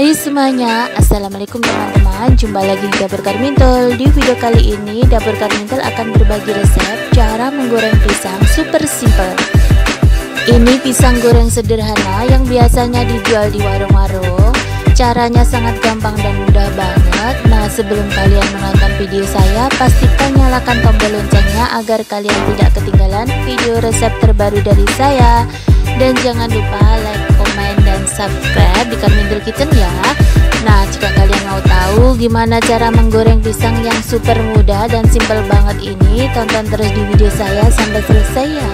Hai semuanya, Assalamualaikum teman-teman Jumpa lagi di Dapur Karmintel Di video kali ini Dapur Karmintel akan berbagi resep Cara menggoreng pisang super simple. Ini pisang goreng sederhana Yang biasanya dijual di warung-warung. Caranya sangat gampang dan mudah banget. Nah sebelum kalian menonton video saya Pastikan nyalakan tombol loncengnya Agar kalian tidak ketinggalan video resep terbaru dari saya. Dan jangan lupa like, subscribe di Karmindel Kitchen ya. Nah jika kalian mau tahu gimana cara menggoreng pisang yang super mudah dan simple banget ini Tonton terus di video saya sampai selesai ya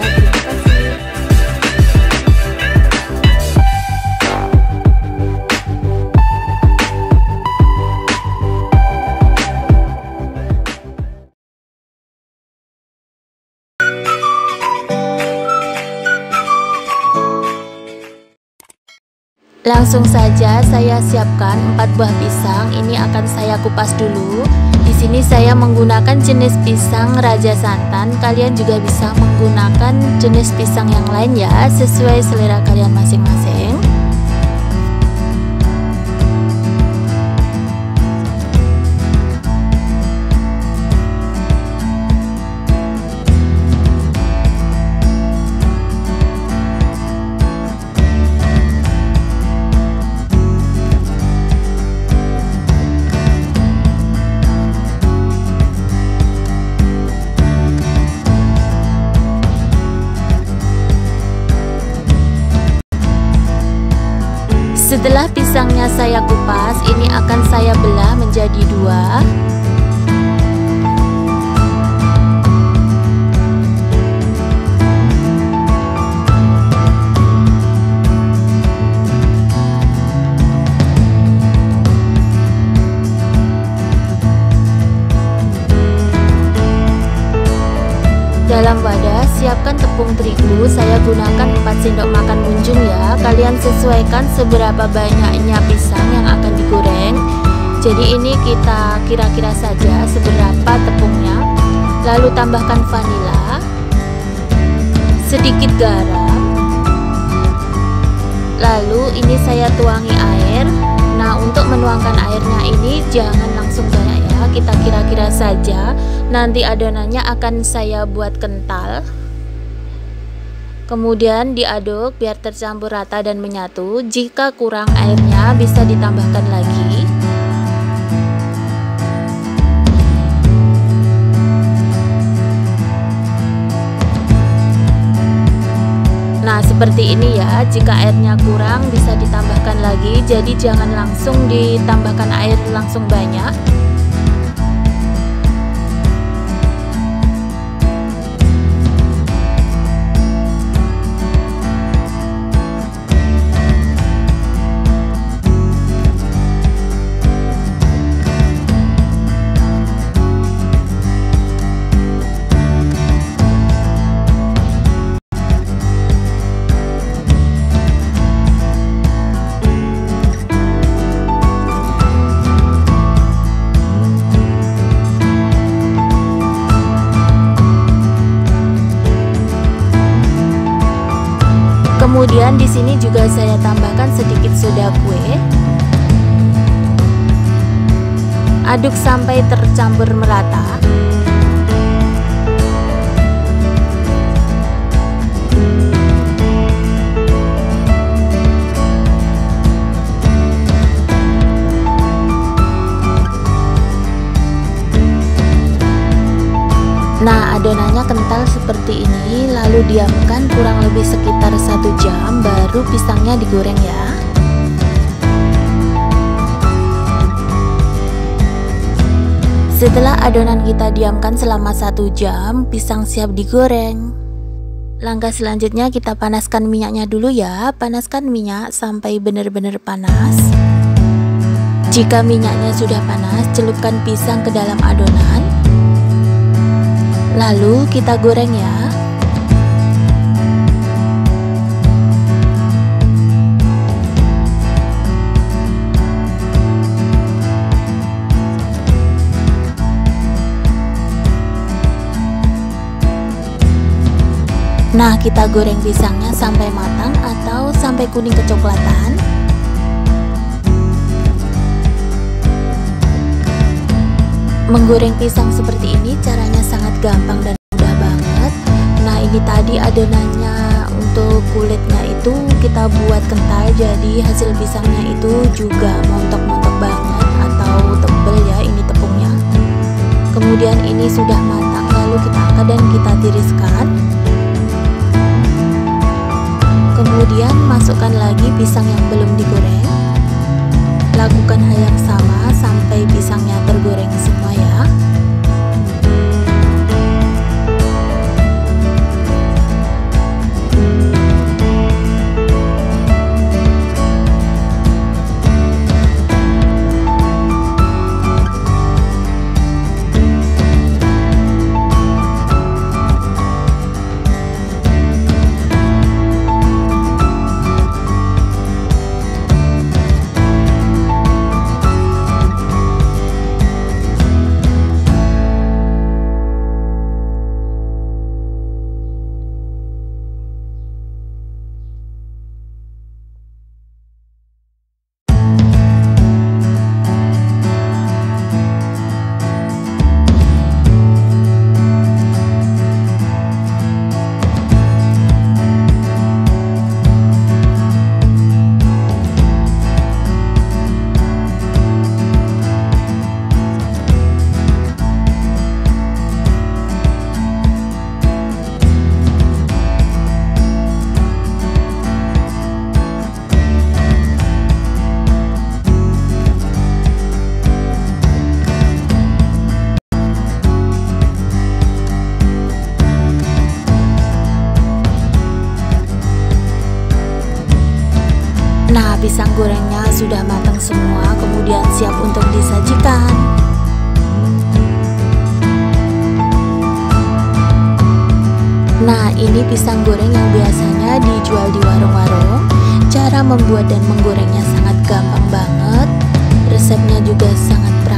Langsung saja saya siapkan 4 buah pisang. Ini akan saya kupas dulu. Di sini saya menggunakan jenis pisang Raja Santan. Kalian juga bisa menggunakan jenis pisang yang lain ya, sesuai selera kalian masing-masing. Setelah pisangnya saya kupas, ini akan saya belah menjadi dua. Siapkan tepung terigu. Saya gunakan 4 sendok makan munjung ya. Kalian sesuaikan seberapa banyaknya pisang yang akan digoreng. Jadi ini kita kira-kira saja seberapa tepungnya. Lalu tambahkan vanila, sedikit garam. Lalu ini saya tuangi air. Nah, untuk menuangkan airnya ini jangan langsung banyak ya. Kita kira-kira saja nanti adonannya akan saya buat kental kemudian diaduk biar tercampur rata dan menyatu. Jika kurang airnya bisa ditambahkan lagi. Nah seperti ini ya. Jika airnya kurang bisa ditambahkan lagi. Jadi jangan langsung ditambahkan air langsung banyak Kemudian di sini juga saya tambahkan sedikit soda kue. Aduk sampai tercampur merata. Nah adonannya kental seperti ini lalu diamkan kurang lebih sekitar satu jam baru pisangnya digoreng ya. Setelah adonan kita diamkan selama satu jam pisang siap digoreng. Langkah selanjutnya kita panaskan minyaknya dulu ya. Panaskan minyak sampai benar-benar panas. Jika minyaknya sudah panas celupkan pisang ke dalam adonan Lalu kita goreng ya. Nah, kita goreng pisangnya sampai matang atau sampai kuning kecoklatan. Menggoreng pisang seperti ini caranya sangat gampang dan mudah banget. Nah, ini tadi adonannya untuk kulitnya itu kita buat kental jadi hasil pisangnya itu juga montok-montok banget atau tebel ya ini tepungnya. Kemudian ini sudah matang lalu kita angkat dan kita tiriskan. Kemudian masukkan lagi pisang yang belum digoreng. Lakukan hal yang sama sampai pisangnya tergoreng pisang gorengnya sudah matang semua, kemudian siap untuk disajikan. Nah, ini pisang goreng yang biasanya dijual di warung-warung. Cara membuat dan menggorengnya sangat gampang banget. Resepnya juga sangat praktis.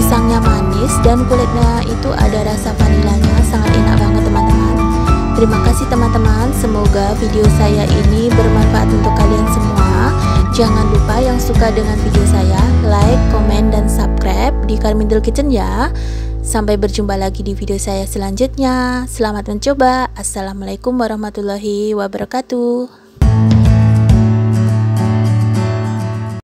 Pisangnya manis dan kulitnya itu ada rasa vanilanya Sangat enak banget teman-teman Terima kasih teman-teman Semoga video saya ini bermanfaat untuk kalian semua Jangan lupa yang suka dengan video saya Like, komen, dan subscribe di Carmintel Kitchen ya Sampai berjumpa lagi di video saya selanjutnya. Selamat mencoba. Assalamualaikum warahmatullahi wabarakatuh.